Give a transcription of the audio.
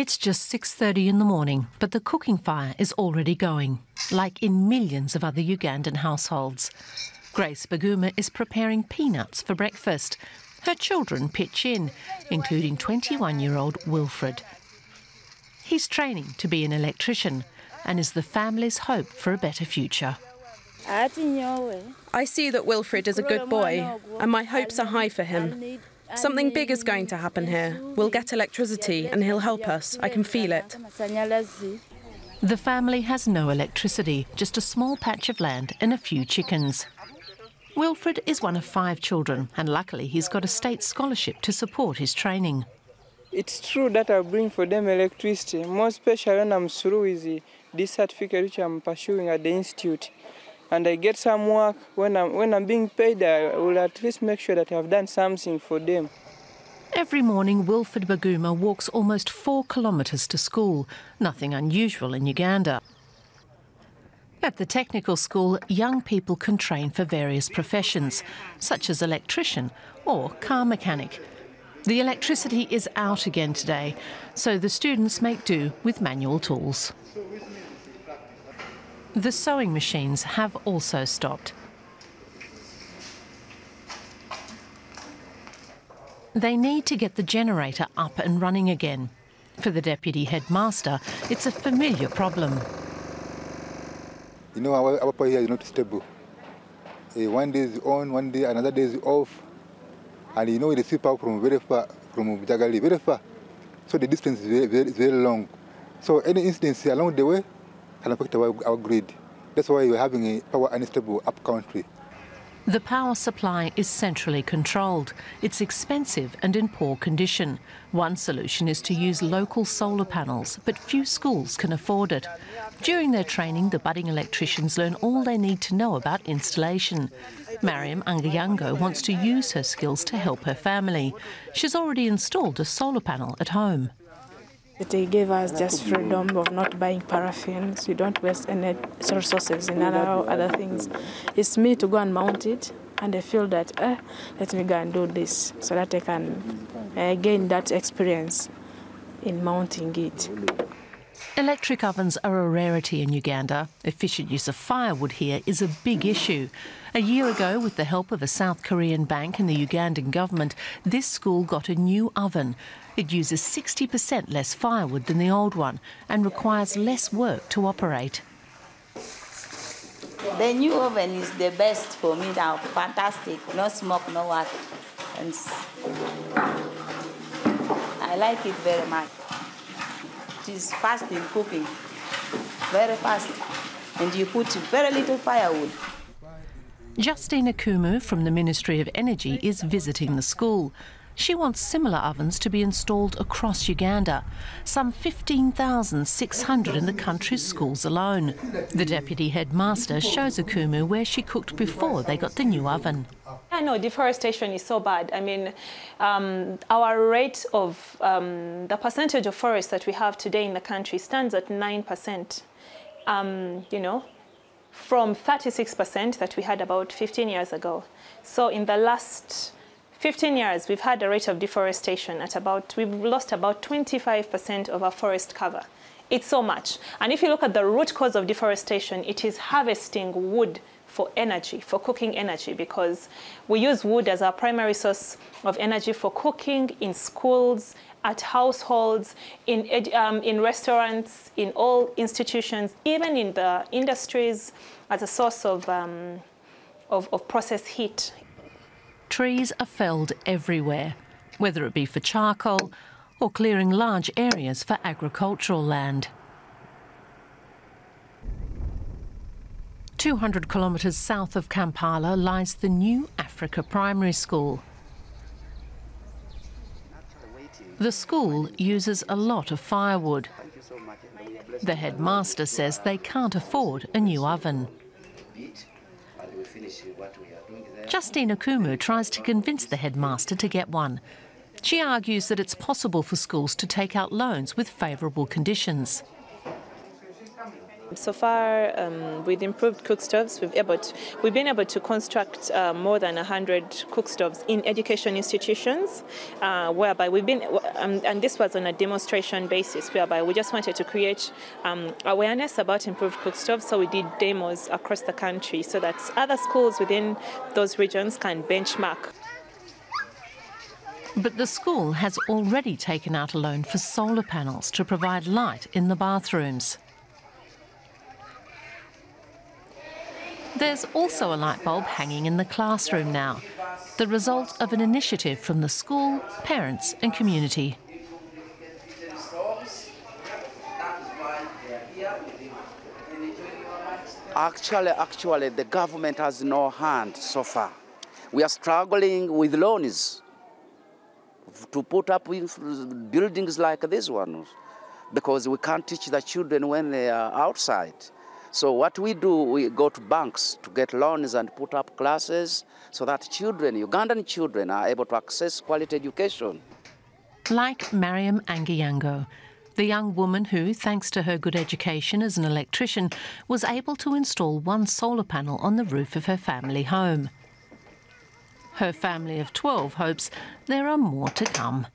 It's just 6:30 in the morning, but the cooking fire is already going, like in millions of other Ugandan households. Grace Baguma is preparing peanuts for breakfast. Her children pitch in, including 21-year-old Wilfred. He's training to be an electrician and is the family's hope for a better future. I see that Wilfred is a good boy, and my hopes are high for him. Something big is going to happen here. We'll get electricity, and he'll help us. I can feel it. The family has no electricity, just a small patch of land and a few chickens. Wilfred is one of five children, and luckily he's got a state scholarship to support his training. It's true that I bring for them electricity, more especially when I'm through with this certificate which I'm pursuing at the institute. And I get some work, when I'm, when I'm being paid, I will at least make sure that I've done something for them. Every morning, Wilfred Baguma walks almost four kilometres to school, nothing unusual in Uganda. At the technical school, young people can train for various professions, such as electrician or car mechanic. The electricity is out again today, so the students make do with manual tools. The sewing machines have also stopped. They need to get the generator up and running again. For the deputy headmaster, it's a familiar problem. You know, our, our power here is not stable. Uh, one day is on, one day, another day is off. And you know, we receive power from very far, from Jagali, very far. So the distance is very, very, very long. So any incidents along the way can affect our, our grid. That's why we're having a power unstable up country. The power supply is centrally controlled. It's expensive and in poor condition. One solution is to use local solar panels, but few schools can afford it. During their training, the budding electricians learn all they need to know about installation. Mariam Angayango wants to use her skills to help her family. She's already installed a solar panel at home. They gave us just freedom of not buying paraffin, so we don't waste any resources in other, other things. It's me to go and mount it, and I feel that, eh, let me go and do this so that I can uh, gain that experience in mounting it. Electric ovens are a rarity in Uganda. Efficient use of firewood here is a big issue. A year ago, with the help of a South Korean bank and the Ugandan government, this school got a new oven. It uses 60% less firewood than the old one and requires less work to operate. The new oven is the best for me now. Fantastic. No smoke, no what. I like it very much. Is fast in cooking, very fast. And you put very little firewood. Justine Akumu from the Ministry of Energy is visiting the school. She wants similar ovens to be installed across Uganda, some 15,600 in the country's schools alone. The deputy headmaster shows Akumu where she cooked before they got the new oven. I know deforestation is so bad. I mean, um, our rate of um, the percentage of forests that we have today in the country stands at 9%. Um, you know, from 36% that we had about 15 years ago. So in the last 15 years, we've had a rate of deforestation at about, we've lost about 25% of our forest cover. It's so much. And if you look at the root cause of deforestation, it is harvesting wood for energy, for cooking energy, because we use wood as our primary source of energy for cooking in schools, at households, in, um, in restaurants, in all institutions, even in the industries as a source of, um, of, of processed heat. Trees are felled everywhere, whether it be for charcoal or clearing large areas for agricultural land. 200 kilometres south of Kampala lies the new Africa Primary School. The school uses a lot of firewood. The headmaster says they can't afford a new oven. Justine Akumu tries to convince the headmaster to get one. She argues that it's possible for schools to take out loans with favourable conditions. So far, um, with improved cook stoves, we've, able to, we've been able to construct uh, more than 100 cook stoves in education institutions, uh, whereby we've been, um, and this was on a demonstration basis, whereby we just wanted to create um, awareness about improved cook stoves. So we did demos across the country so that other schools within those regions can benchmark. But the school has already taken out a loan for solar panels to provide light in the bathrooms. There's also a light bulb hanging in the classroom now, the result of an initiative from the school, parents and community. Actually, actually, the government has no hand so far. We are struggling with loans to put up buildings like this one because we can't teach the children when they are outside. So what we do, we go to banks to get loans and put up classes so that children, Ugandan children, are able to access quality education. Like Mariam Angiyango, the young woman who, thanks to her good education as an electrician, was able to install one solar panel on the roof of her family home. Her family of 12 hopes there are more to come.